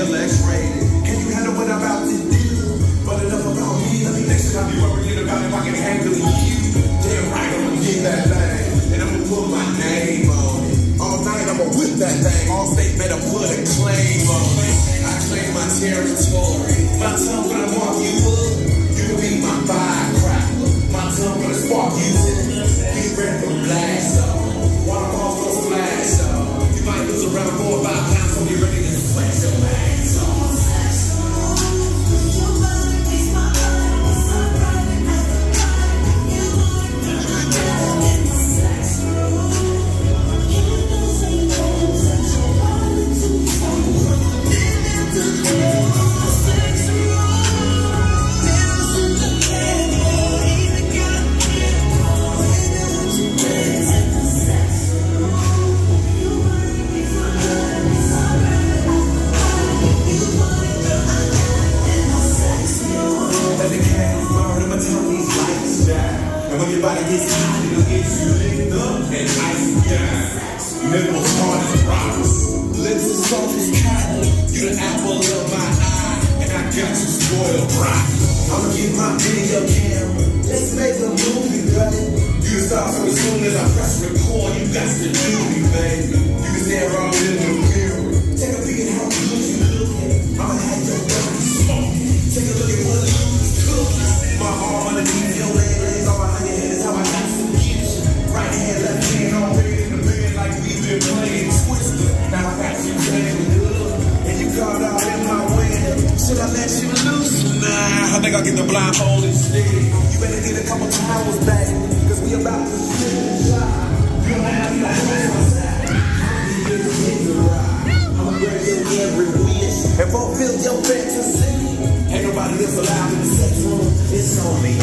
still X-rated. Can you handle what I'm about to do? But enough about me. Let me next time you worrying about if I can handle you. Damn right, I'ma get that thing. And I'ma put my name on it. All night I'ma whip that thing. Allstate better put a claim on it. I claim my territory. My tongue when I walk you up. When your body gets hot, it'll get you lit up and ice down. Nipples hard as rocks, lips as soft as cotton. You the apple of my eye, and I got you spoiled rotten. I'ma get my video camera. Let's make a movie, baby. You can start so as soon as I press record. You got to do me, baby. You can stare all Should I let you loose? Nah, I think I'll get the blindfold instead. You better get a couple towels back, cause we about to spin the shot. You don't have no hands. Grab your every wish and fulfill your fantasy. Ain't nobody else allowed in the sex room. It's on me.